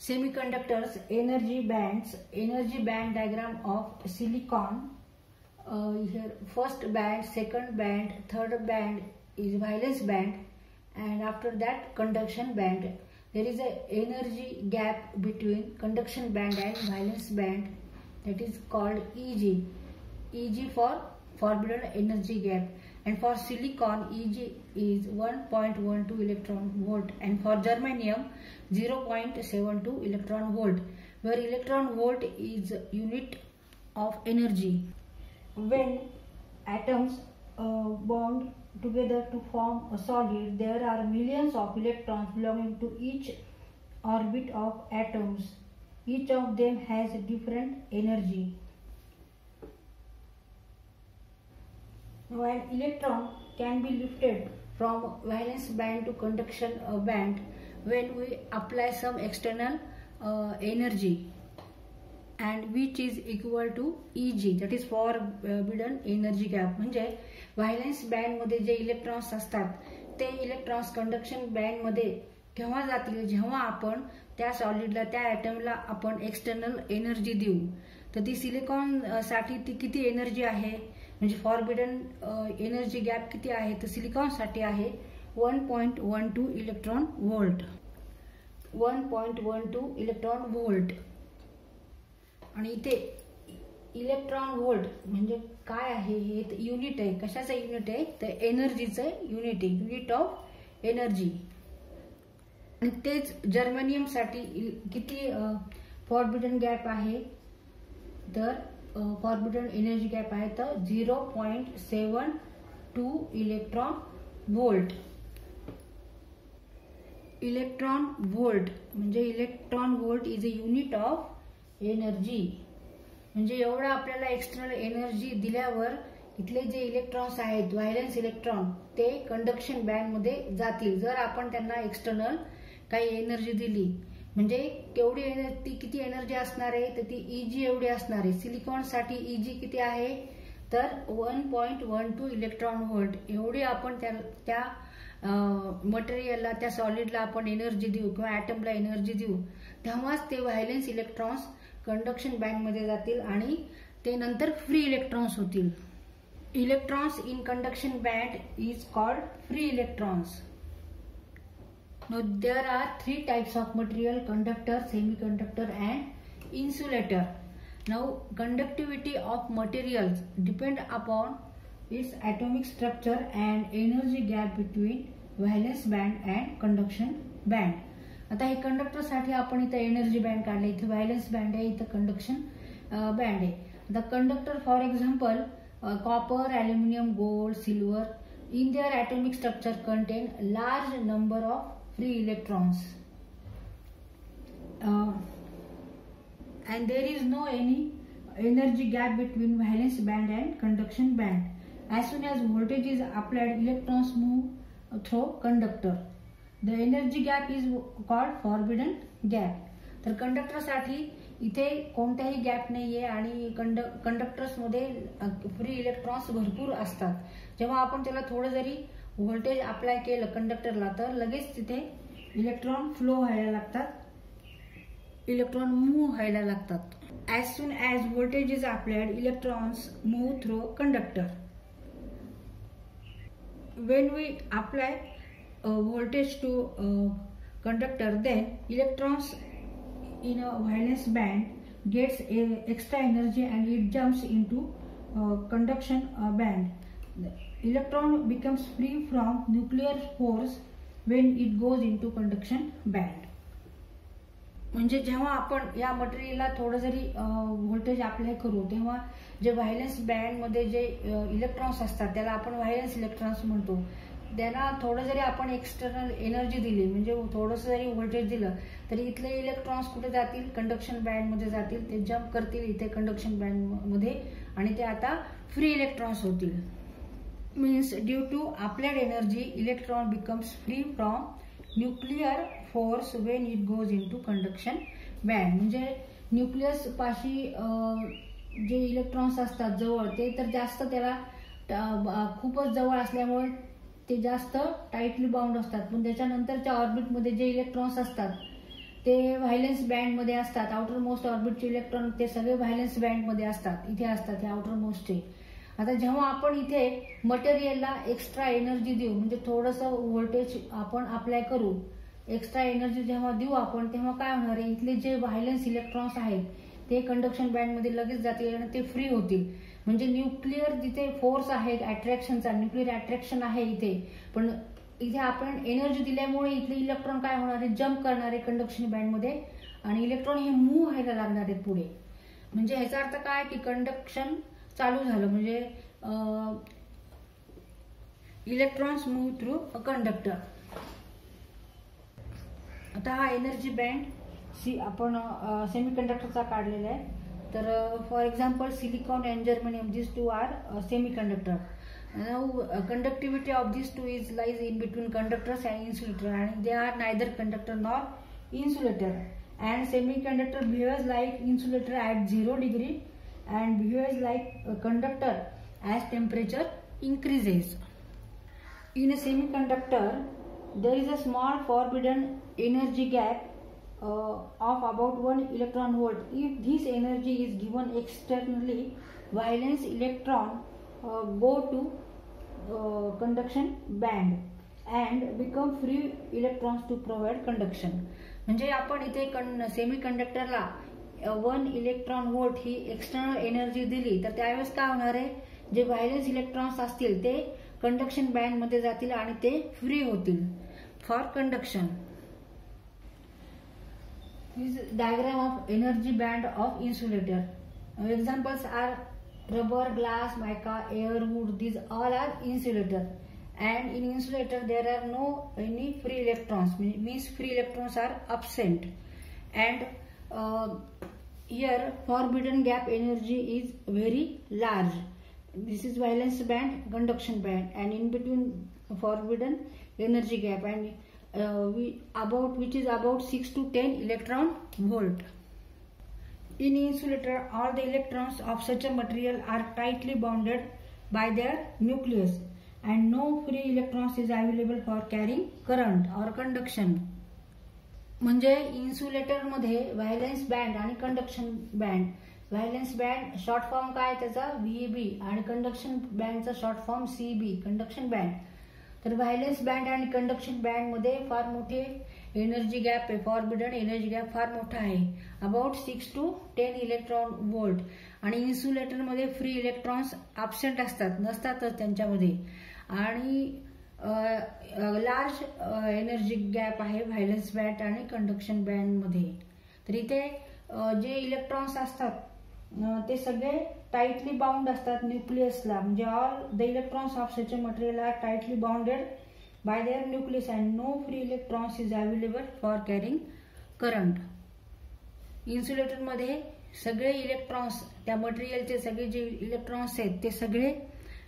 Semiconductors, energy bands, energy band diagram of silicon. Uh, here first band, second band, third band is valence band and after that conduction band. There is a energy gap between conduction band and valence band that is called Eg. Eg for forbidden energy gap and for silicon Eg is 1.12 electron volt. And for germanium 0.72 electron volt where electron volt is unit of energy. When atoms uh, bond together to form a solid there are millions of electrons belonging to each orbit of atoms. Each of them has a different energy While electron can be lifted from valence band to conduction uh, band when we apply some external uh, energy and which is equal to Eg that is forbidden energy gap म्हणजे valence बँडमध्ये जे electrons असतात ते electrons conduction बँडमध्ये केव्हा जातील जेव्हा आपण त्या सॉलिडला त्या ॲटमला आपण एक्सटर्नल एनर्जी देऊ तर ती सिलिकॉनसाठी ती किती एनर्जी आहे म्हणजे फॉरबिडन एनर्जी गॅप किती आहे? तर सिलिकॉनसाठी आहे one point one two electron volt one point one two electron volt आणि इथे इलेक्ट्रॉन व्होल्ट म्हणजे काय आहे? हे युनिट आहे. कशाचं युनिट आहे? तर एनर्जीचं युनिट आहे. युनिट ऑफ एनर्जी आणि तेच जर्मेनियमसाठी किती फॉरबिडन गॅप आहे? तर फॉरबिडन एनर्जी गॅप आहे तर zero point seven two electron volt electron volt म्हणजे electron volt is a unit of energy म्हणजे एवढं आपल्याला एक्सटर्नल एनर्जी दिल्यावर इथले जे इलेक्ट्रॉन्स आहेत व्हायलन्स इलेक्ट्रॉन ते कंडक्शन बँडमध्ये जातील. जर आपण त्यांना एक्सटर्नल काही एनर्जी दिली म्हणजे केवढी ती किती एनर्जी असणार आहे तर ती इजी एवढी असणार आहे. सिलिकॉनसाठी इजी किती आहे? तर one point one two electron volt एवढी आपण त्या त्या मटेरियलला त्या सॉलिडला आपण एनर्जी देऊ किंवा ॲटमला एनर्जी देऊ. तेव्हाच ते व्हायलेन्स इलेक्ट्रॉन्स कंडक्शन बँडमध्ये जातील आणि ते नंतर फ्री इलेक्ट्रॉन्स होतील. Electrons in conduction band is called free electrons Now there are three types of material conductor, semiconductor and insulator. Now conductivity of materials depend upon its atomic structure and energy gap between valence band and conduction band. आता हे कंडक्टरसाठी आपण इथं energy band काढले इथे violence band आहे इथं conduction band आहे the conductor for example copper aluminium gold silver in their atomic structure contain large number of 3 electrons uh, and there is no any energy gap between valence band and conduction band as soon as voltage is applied electrons move through conductor the energy gap is called forbidden gap तर कंडक्टरसाठी इथे कोणताही gap नाही आहे आणि कंड कंडक्टर्समध्ये free electrons भरपूर असतात जेव्हा आपण त्याला थोडं जरी व्होल्टेज अप्लाय केलं कंडक्टरला तर लगेच तिथे इलेक्ट्रॉन फ्लो व्हायला लागतात. इलेक्ट्रॉन मूव्ह व्हायला लागतात. As soon as voltage is applied electrons move through conductor when we apply voltage to conductor then electrons in a valence band gets extra energy and it jumps into conduction band electron becomes free from nuclear force when it goes into conduction band. म्हणजे जेव्हा आपण या मटेरियलला थोडं जरी voltage apply करू तेव्हा जे violence बँडमध्ये जे इलेक्ट्रॉन्स असतात त्याला आपण व्हायलन्स इलेक्ट्रॉन्स म्हणतो. त्यांना थोडं जरी आपण एक्सटर्नल एनर्जी दिली म्हणजे थोडंसं जरी व्होल्टेज दिलं तरी इथले इलेक्ट्रॉन्स कुठे जातील? कंडक्शन बँडमध्ये जातील. ते जम्प करतील इथे कंडक्शन बँडमध्ये आणि ते आता फ्री इलेक्ट्रॉन्स होतील. Means due to applied energy electron becomes free from nuclear force when it goes into conduction band म्हणजे न्यूक्लियस पाशी जे इलेक्ट्रॉन्स असतात जवळ ते तर जास्त त्याला खूपच जवळ असल्यामुळे ते जास्त टाईटली बाउंड असतात. पण त्याच्यानंतरच्या ऑर्बिटमध्ये जे इलेक्ट्रॉन्स असतात ते व्हायलेन्स बँडमध्ये असतात. आउटर मोस्ट ऑर्बिटचे इलेक्ट्रॉन ते सगळे व्हायलेन्स बँडमध्ये असतात. इथे असतात हे आउटर मोस्टचे आता जेव्हा आपण इथे मटेरियलला एक्स्ट्रा एनर्जी देऊ म्हणजे थोडंसं व्होल्टेज आपण अप्लाय करू एक्स्ट्रा एनर्जी जेव्हा देऊ आपण तेव्हा काय होणार आहे? इथले जे व्हायलन्स इलेक्ट्रॉन्स आहेत ते कंडक्शन बँडमध्ये लगेच जातील आणि ते फ्री होतील. म्हणजे न्यूक्लिअर जिथे फोर्स आहे अट्रॅक्शनचा न्यूक्लिअर अट्रॅक्शन आहे इथे पण इथे आपण एनर्जी दिल्यामुळे इथले इलेक्ट्रॉन काय होणार आहे? जम्प करणार आहे कंडक्शन बँडमध्ये आणि इलेक्ट्रॉन हे मूव्ह व्हायला लागणार आहेत पुढे. म्हणजे ह्याचा अर्थ काय? की कंडक्शन चालू झालं. म्हणजे electrons move through a conductor आता हा एनर्जी बँड सी आपण सेमी कंडक्टरचा काढलेला आहे. तर for example silicon and germanium of this two are semiconductor conductivity of this two is lies in between conductors and insulator आणि they are neither conductor nor insulator and semiconductor behaves like insulator at zero degree and behaves like a conductor as temperature increases in a semiconductor there is a small forbidden energy gap uh, of about 1 electron volt if this energy is given externally valence electron uh, go to uh, conduction band and become free electrons to provide conduction म्हणजे आपण इथे सेमी कंडक्टरला one electron volt ही external energy दिली तर त्यावेळेस काय होणार आहे जे व्हायलेन्स इलेक्ट्रॉन्स असतील ते कंडक्शन बँडमध्ये जातील आणि ते फ्री होतील. For conduction diagram of energy band of insulator examples are rubber glass mica air wood these all are insulator and in insulator there are no any free electrons means free electrons are absent. And uh, here forbidden gap energy is very large. This is valence band, conduction band, and in between forbidden energy gap and uh, we about which is about 6 to 10 electron volt. In insulator, all the electrons of such a material are tightly bounded by their nucleus and no free electrons is available for carrying current or conduction. म्हणजे इन्सुलेटरमध्ये valence band आणि conduction band valence band short form काय? त्याचा VB आणि conduction बँडचा short form CB conduction band तर valence band आणि conduction बँडमध्ये फार मोठे एनर्जी गॅप आहे फॉरबिडन एनर्जी गॅप फार मोठा आहे. About six to ten electron volt आणि इन्सुलेटरमध्ये फ्री इलेक्ट्रॉन्स अबसेंट असतात नसतातच त्यांच्यामध्ये. आणि लार्ज एनर्जी गॅप आहे व्हायलन्स बँड आणि कंडक्शन बँडमध्ये तर इथे जे इलेक्ट्रॉन्स असतात ते सगळे टाईटली बाउंड असतात न्यूक्लियसला म्हणजे all the electrons of such material are tightly bounded by their nucleus and no free electrons is available for carrying current इन्सुलेटरमध्ये सगळे इलेक्ट्रॉन्स त्या मटेरियलचे सगळे जे इलेक्ट्रॉन्स आहेत ते सगळे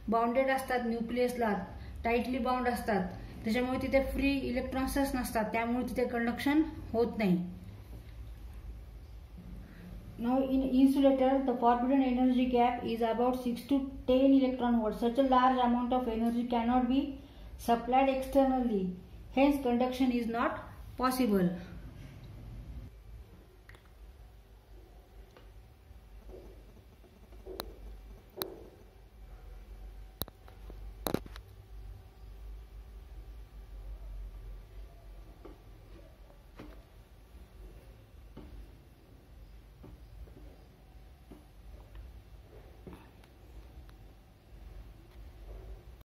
बाउंडेड असतात न्यूक्लियसला टाईटली बाउंड असतात. त्याच्यामुळे तिथे फ्री इलेक्ट्रॉन्सच नसतात. त्यामुळे तिथे कंडक्शन होत नाही. Now in insulator the forbidden energy gap is about six to ten electron volt such a large amount of energy cannot be supplied externally hence conduction is not possible